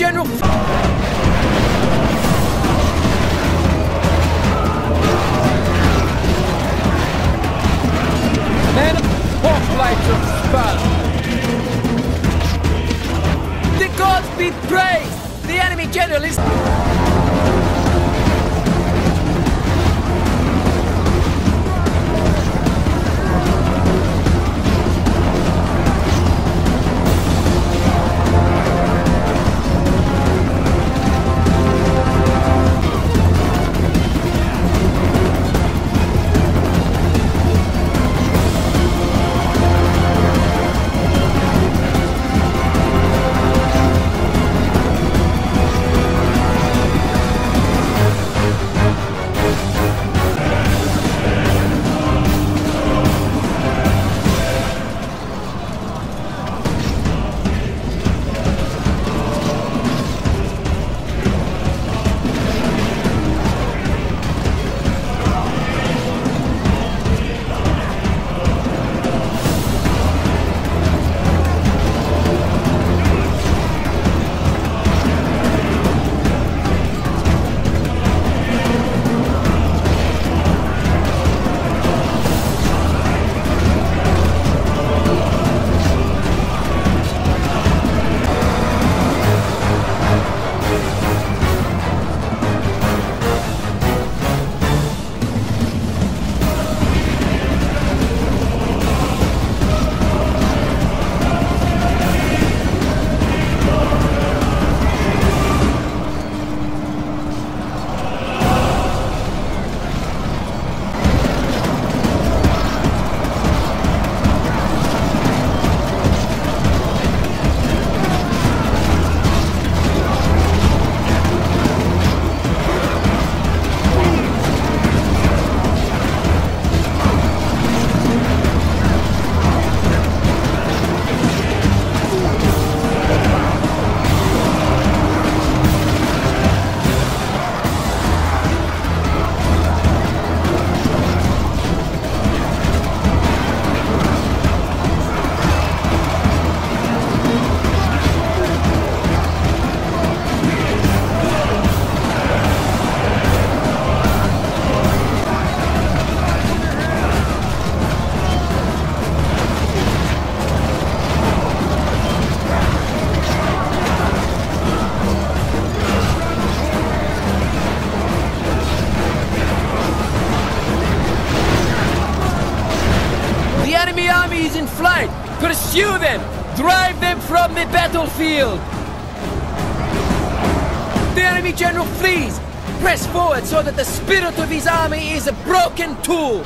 general. Army is in flight! Pursue them! Drive them from the battlefield! The enemy general flees! Press forward so that the spirit of his army is a broken tool!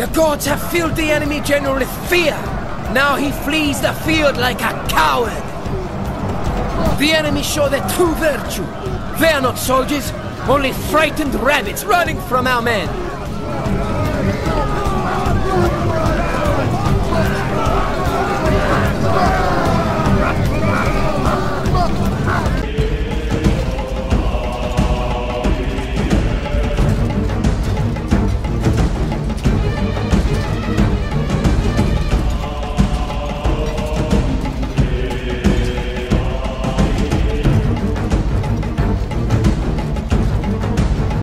The gods have filled the enemy general with fear. Now he flees the field like a coward. The enemy show their true virtue. They are not soldiers, only frightened rabbits running from our men.